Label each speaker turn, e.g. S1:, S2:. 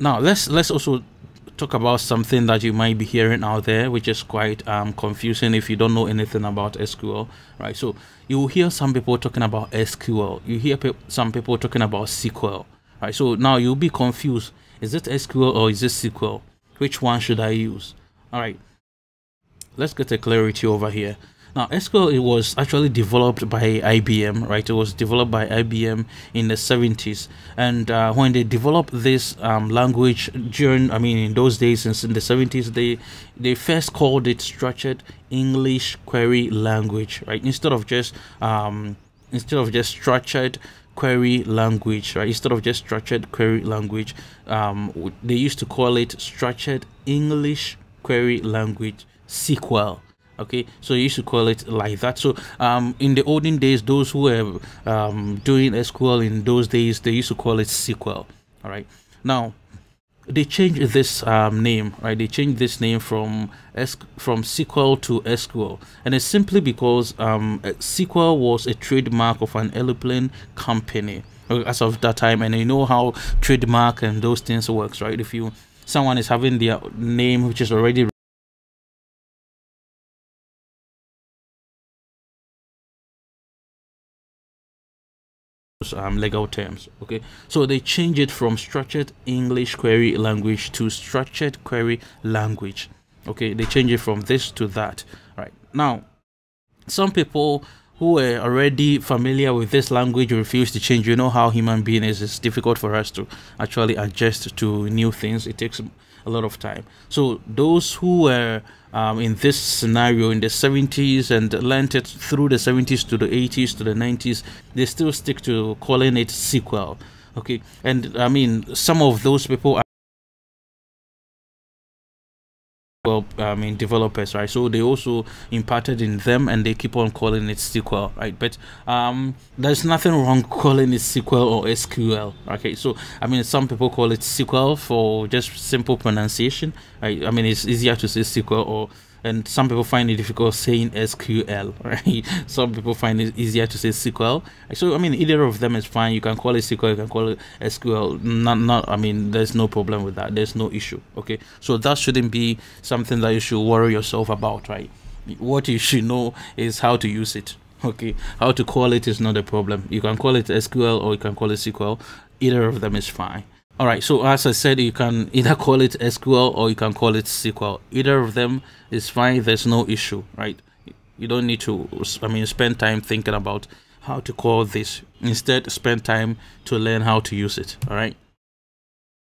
S1: now let's let's also talk about something that you might be hearing out there, which is quite um, confusing if you don't know anything about SQL, right? So you will hear some people talking about SQL, you hear pe some people talking about SQL, right? So now you'll be confused: is it SQL or is it SQL? Which one should I use? All right, let's get a clarity over here. Now, SQL it was actually developed by IBM, right? It was developed by IBM in the 70s, and uh, when they developed this um, language during, I mean, in those days, since in the 70s, they they first called it Structured English Query Language, right? Instead of just um, instead of just structured query language right instead of just structured query language um, they used to call it structured english query language SEQUEL okay so you should call it like that. So um in the olden days those who were um doing sql in those days they used to call it SEQUEL all right. Now they changed this um, name, right? They changed this name from S from SEQUEL to SQL, and it's simply because um, SEQUEL was a trademark of an airplane company as of that time, and you know how trademark and those things works, right? If you someone is having their name which is already um, legal terms okay? So they change it from structured english query language to structured query language okay? They change it from this to that right? Now some people who are already familiar with this language refuse to change. You know how human being is. It's difficult for us to actually adjust to new things. It takes a lot of time so those who were um, in this scenario in the 70s and learned it through the 70s to the 80s to the 90s, they still stick to calling it SEQUEL. Okay, and I mean, some of those people well i mean developers right? So they also imparted in them and they keep on calling it sql right? But um there's nothing wrong calling it sql or sql okay? So i mean some people call it sql for just simple pronunciation right? I mean it's easier to say sql or and some people find it difficult saying SQL, right? Some people find it easier to say SQL. So I mean, either of them is fine. You can call it SQL, you can call it SQL. Not, not. I mean, there's no problem with that. There's no issue. Okay, so that shouldn't be something that you should worry yourself about, right? What you should know is how to use it. Okay, how to call it is not a problem. You can call it SQL or you can call it SQL. Either of them is fine. All right, so as I said, you can either call it SQL or you can call it SQL. Either of them is fine. There's no issue, right? You don't need to, I mean, spend time thinking about how to call this. Instead, spend time to learn how to use it. All right.